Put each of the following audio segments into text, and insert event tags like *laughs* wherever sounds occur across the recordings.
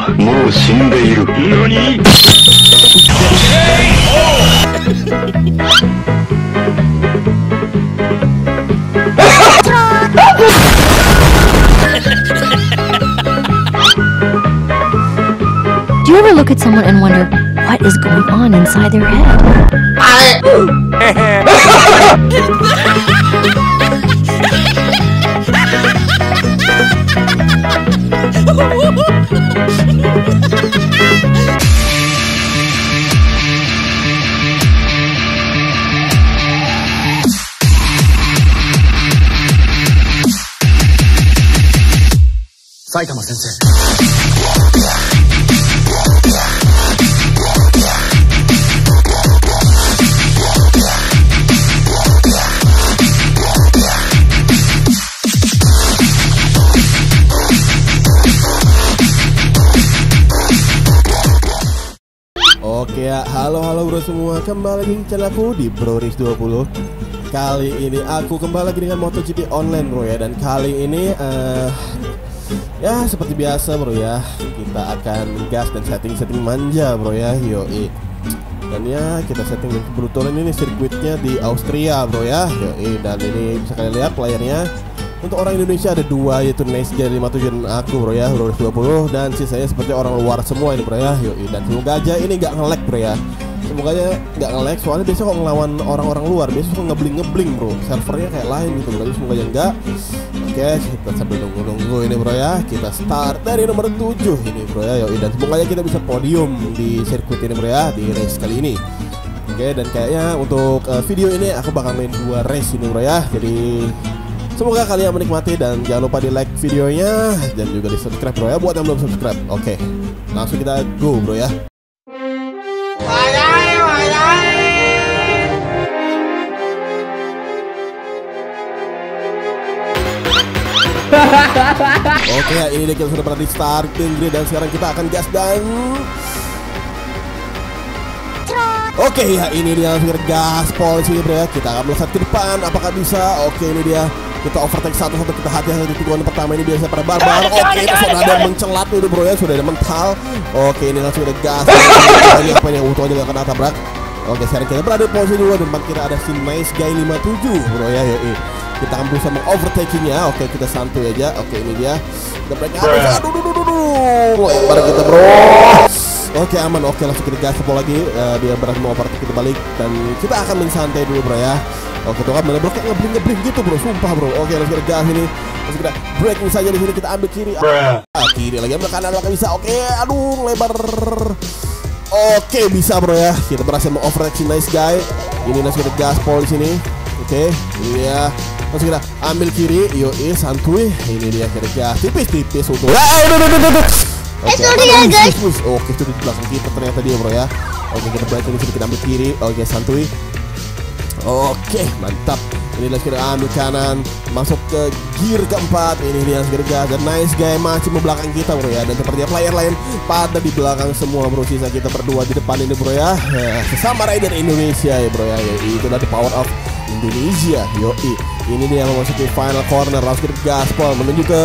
はもう死んでいる何 *laughs* Do you ever look at someone and wonder what is going on inside their head? *laughs* *laughs* *laughs* Oke ya, halo halo bro semua. Kembali lagi di channel aku di Broris 20 Kali ini aku kembali lagi dengan MotoGP online bro ya. Dan kali ini eh Ya seperti biasa bro ya Kita akan gas dan setting-setting manja bro ya. Yoi. Dan ya kita setting kebetulan ini sirkuitnya di Austria bro ya. Yoi. Dan ini bisa kalian lihat playernya untuk orang Indonesia ada dua yaitu Nice J57 dan aku bro ya bro 20 dan sisanya seperti orang luar semua ini bro ya. Yoi dan semoga aja ini nggak nge-lag bro ya. Semoga aja nggak nge-lag soalnya biasanya kalau ngelawan orang-orang luar biasanya suka ngebling-ngebling bro. Servernya kayak lain gitu bro semoga aja enggak Oke kita sambil nunggu-nunggu ini bro ya. Kita start dari nomor 7 ini bro ya. Yoi dan semoga aja kita bisa podium di sirkuit ini bro ya di race kali ini. Oke dan kayaknya untuk eh, video ini aku bakal main dua race ini bro ya. Jadi Semoga kalian menikmati dan jangan lupa di like videonya dan juga di subscribe bro ya buat yang belum subscribe. Oke, langsung kita go bro ya. Oke ya ini dia kita sudah berada di starting grid dan sekarang kita akan gas dan Oke ya ini dia langsung kita gaspol sini bro ya. Kita akan melesat ke depan apakah bisa. Oke ini dia kita overtake satu-satu kita hati-hati di tikungan pertama ini biasa pada barbar. Oke itu sudah ada mencelat nih bro ya. Sudah ada mental. Oke ini langsung ada gas. *laughs* Ini apa yang utuh aja gak kena tabrak. Oke sekarang kita berada di posisi 2 Depan kita ada si Nice Guy 57 bro ya. Yoi. Kita akan berusaha mengovertakingnya Oke kita santuy aja. Oke ini dia. Kita break. Aduh aduh aduh aduh aduh. Lebar kita bro Oke aman, oke langsung kita gaspol lagi Eh, Dia berhasil mau overtake kita balik. Dan kita akan mensantai dulu bro ya. Oke tuh kan bener bro kayak ngebling ngebling gitu bro. Sumpah bro. Oke langsung kita gas ini. Langsung kita breaking saja di sini. Kita ambil kiri. Ah, Kiri lagi. Ambil kanan apakah bisa. Oke aduh lebar. Oke bisa bro ya. Kita berhasil mengovertake si nice guy. Ini langsung kita gaspol di sini. Oke ini dia. Langsung kita ambil kiri. Yoi santuy. Ini dia gas Tipis-tipis untuk Udah. Oke, sorry ya, guys. Oke, itu di belakang kita ternyata dia bro ya. Oke, kita balik ini kita ambil kiri. Oke, santuy. Oke, mantap. Ini lagi kita ambil kanan, masuk ke gear keempat. Ini dia segera gas dan nice guy masih membelakang kita bro ya. Dan sepertinya player lain pada di belakang semua bro. Sisa kita berdua di depan ini bro ya. Ya, Sesama rider Indonesia ya bro ya. Ya, Itulah the power of Indonesia. Yoi. Ini dia yang memasuki final corner. Langsung gaspol menuju ke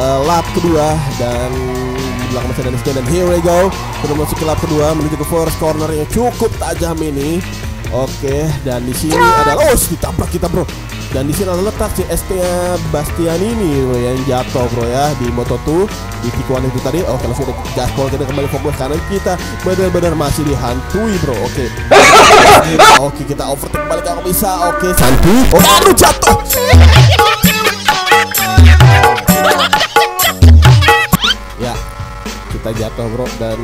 eh, lap kedua dan belakang masih ada Guy dan here we go. Sudah masuk ke lap kedua menuju ke first corner yang cukup tajam ini. Oke, dan di sini ada oh ditabrak kita bro. Dan di sini ada letak si ST Bastianini bro yang jatuh bro ya di Moto2 di tikungan itu tadi. Oke langsung kita gaspol kita kembali fokus karena kita benar-benar masih dihantui bro. Oke. *laughs* Oke kita overtake balik kalau bisa. Oke santuy. Oh aduh jatuh. *laughs* jatuh bro dan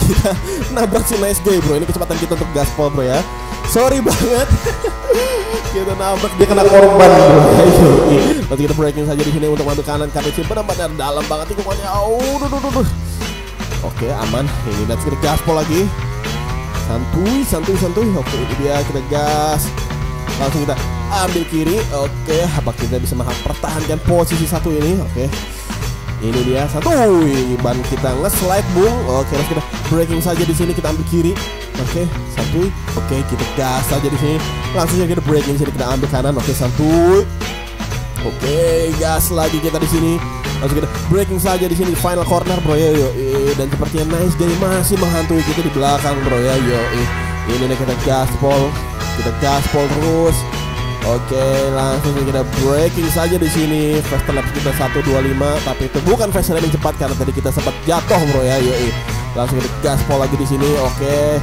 kita *laughs* nabrak si nice guy bro. Ini kecepatan kita untuk gaspol bro ya. Sorry banget. *laughs* Kita nabrak dia kena korban bro. *laughs* Nanti kita breaking saja di sini untuk mengambil kanan karena sih benar-benar dalam banget tikungannya oh duh, duh. oke aman. Ini nanti kita gaspol lagi. Santuy santuy santuy. Oke ini dia kita gas. Langsung kita ambil kiri. Oke apa kita bisa mempertahankan posisi satu ini. Oke ini dia satu. Ban kita nge-slide bung. Oke terus kita braking saja di sini kita ambil kiri. Oke satu. Oke kita gas saja di sini. Langsung saja kita braking di sini kita ambil kanan. Oke santuy oke gas lagi kita di sini. Langsung kita breaking saja di sini final corner bro. Ya yo. Dan sepertinya nice guy masih menghantui kita di belakang bro. Ya yo. Ini nih kita gaspol, kita gaspol terus. Oke, langsung kita breaking saja di sini. Fast lap kita 125, tapi itu bukan fast lap yang cepat karena tadi kita sempat jatuh bro ya. Yo, langsung kita gaspol lagi di sini. Oke,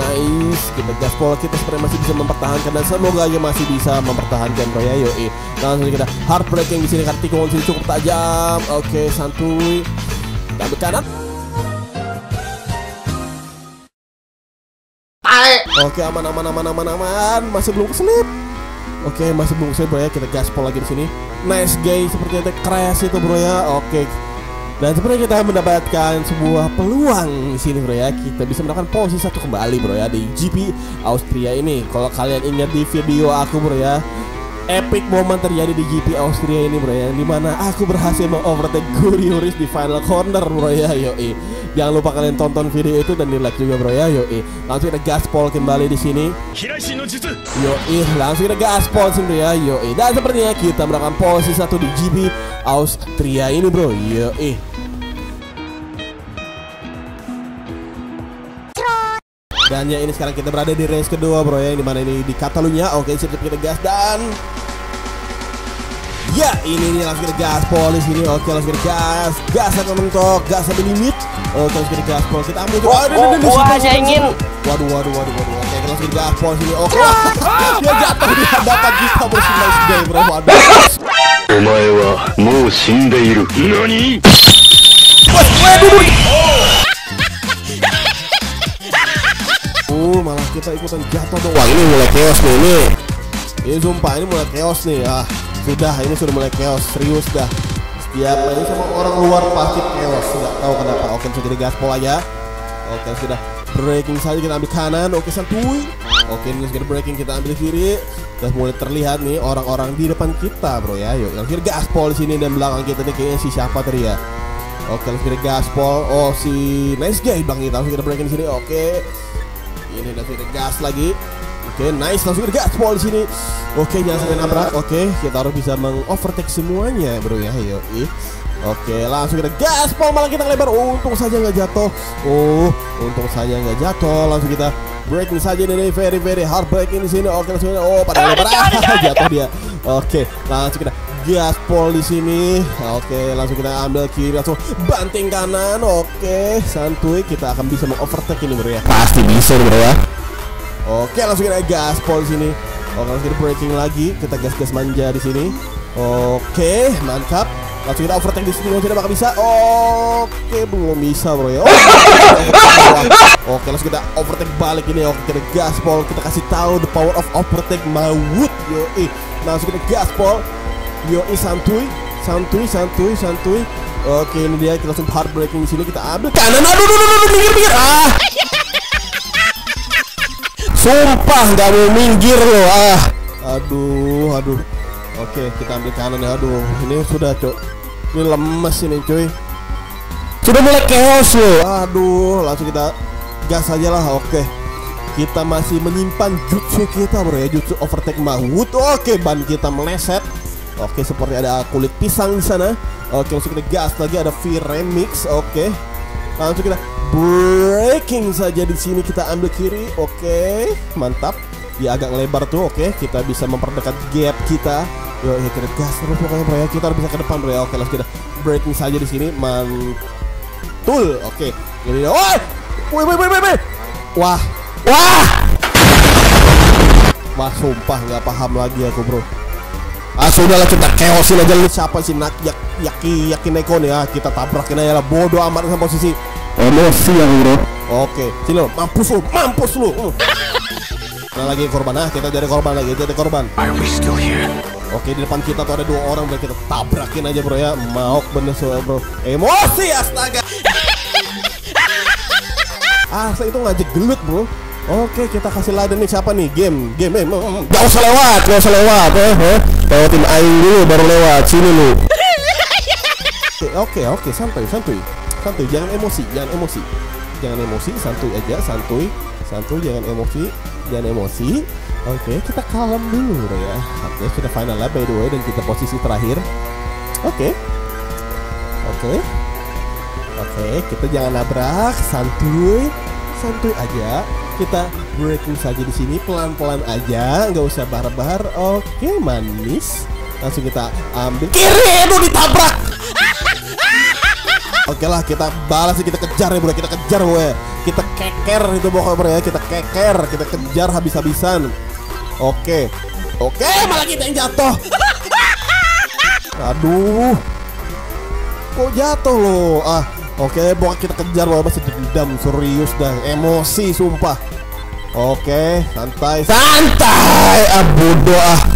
nice. Kita gaspol kita seperti masih bisa mempertahankan dan semoga aja masih bisa mempertahankan bro ya. Yo, langsung kita hard braking di sini karena tikungan sini cukup tajam. Oke, santuy. Dan kanan. Oke aman aman aman aman aman masih belum keselip. Oke masih belum keselip bro ya kita gaspol lagi di sini. Nice gay seperti itu crash itu bro ya. Oke dan sebenarnya kita mendapatkan sebuah peluang di sini bro ya. Kita bisa mendapatkan posisi satu kembali bro ya di GP Austria ini. Kalau kalian ingat di video aku bro ya, epic momen terjadi di GP Austria ini bro ya Di mana aku berhasil mengovertake Guri Yuris di final corner bro ya yoi. Jangan lupa kalian tonton video itu dan di like juga bro ya yoi. Langsung kita gaspol kembali di sini. Yoi langsung kita gaspol sini bro ya yoi. Dan sepertinya kita mendapatkan posisi satu di GP Austria ini bro yoi Dan ya ini sekarang kita berada di race kedua bro ya Dimana ini di Catalunya Oke siap kita gas dan Ya ini nih langsung kita gaspol di sini Oke langsung kita gas Gas akan mentok Gas sampai limit Oke langsung kita gaspol Kita ambil Oh, oh, gua aja ingin. Waduh waduh waduh waduh Oke kita langsung kita gaspol sini Oke Dia jatuh di hadapan kita bro Si nice guy bro Waduh お前はもう死んでいる何 Malah kita ikutan jatuh dong. Wah, ini mulai chaos nih ini. Ini sumpah ini mulai chaos nih. Ah, sudah ini sudah mulai chaos. Serius dah. Setiap main sama orang luar pasti chaos. Nggak tahu kenapa. Oke, sudah jadi gaspol aja. Oke, sudah breaking saja kita ambil kanan. Oke, santuy. Oke, ini sudah breaking kita ambil kiri. Udah mulai terlihat nih orang-orang di depan kita, bro ya. Yuk, yang kiri gaspol di sini dan belakang kita nih kayaknya si siapa tadi ya. Oke, langsung kita gaspol. Oh, si nice guy bang kita langsung kita breaking di sini. Oke, ini langsung kita gas lagi. Oke, nice langsung kita gaspol di sini. Oke, jangan sampai nabrak. Oke, kita harus bisa mengovertake semuanya, bro ya. Ih. Oke, langsung kita gaspol malah kita lebar. untung saja nggak jatuh. Oh, untung saja nggak jatuh. Langsung kita breaking saja ini very very hard breaking di sini. Oke, langsung oh pada lebar Ah, jatuh dia. Oke, langsung kita gaspol di sini. Oke, langsung kita ambil kiri langsung banting kanan. Oke, santuy kita akan bisa mengovertake ini bro ya. Pasti bisa bro ya. Oke, langsung kita gaspol di sini. Oke, langsung kita breaking lagi. Kita gas-gas manja di sini. Oke, mantap. Langsung kita overtake di sini. Langsung kita bakal bisa. Oke, belum bisa bro ya. Oh, *laughs* Oke, langsung kita overtake balik ini. Oke, kita gaspol. Kita kasih tahu the power of overtake Mawut. Yo, eh. Langsung kita gaspol. Yo, eh, santuy, santuy, santuy, santuy. Oke, ini dia kita langsung hard braking di sini. Kita ambil kanan. Aduh, aduh, aduh, minggir, minggir. Ah. Sumpah nggak mau minggir loh. Ah. Aduh, aduh. Oke, kita ambil kanan ya. Aduh, ini sudah, Cok. Ini lemes ini, cuy. Sudah mulai chaos loh. Aduh, langsung kita gas aja lah. Oke. Kita masih menyimpan jutsu kita bro ya, jutsu overtake Mahmud. Oke, ban kita meleset. Oke, seperti ada kulit pisang di sana. Oke, langsung kita gas lagi ada V remix. Oke. Langsung kita breaking saja di sini kita ambil kiri. Oke, mantap. Dia agak lebar tuh. Oke, kita bisa memperdekat gap kita. Yo, ya kita gas terus pokoknya bro ya. Kita harus bisa ke depan bro ya. Oke, langsung kita breaking saja di sini. Mantul. Oke. Dia. Woi! Woi, woi, woi, woi. Wah. Wah. Wah, sumpah nggak paham lagi aku, Bro. Ah, sudahlah kita chaosin aja lu siapa sih nak yak, yaki yaki neko nih ah kita tabrakin aja lah bodoh amat sama posisi Emosi yang bro Oke, sini lo, mampus lu, mampus lu. Nah lagi korban ah, kita jadi korban lagi, jadi korban. Why are we still here? Oke di depan kita tuh ada dua orang bro kita tabrakin aja bro ya, mau bener soal bro. Emosi astaga. *laughs* Ah, saya itu ngajak gelut bro. Oke, kita kasih laden nih siapa nih? Game, game, eh. Gak usah lewat, gak usah lewat, eh, eh. Lewatin aing dulu baru lewat sini lu. Oke, *laughs* oke, oke, santuy, santuy, santuy, jangan emosi, jangan emosi, jangan emosi, santuy aja, santuy, santuy, jangan emosi, jangan emosi. Oke, kita kalem dulu ya. Oke, sudah final lah by the way dan kita posisi terakhir. Oke, Oke. Oke, kita jangan nabrak, santuy, santuy aja. Kita breaking saja di sini pelan-pelan aja, nggak usah bar-bar. Oke, manis. Langsung kita ambil kiri, aduh ditabrak. *laughs* Oke lah, kita balas kita kejar ya bro, kita kejar gue. Kita keker itu bro ya, kita keker, kita kejar habis-habisan. Oke, oke malah kita yang jatuh. *laughs* Aduh, kok jatuh loh? Ah, oke, pokoknya kita kejar bro, masih dendam serius dah, emosi sumpah. Oke, santai, santai, ah bodoh ah.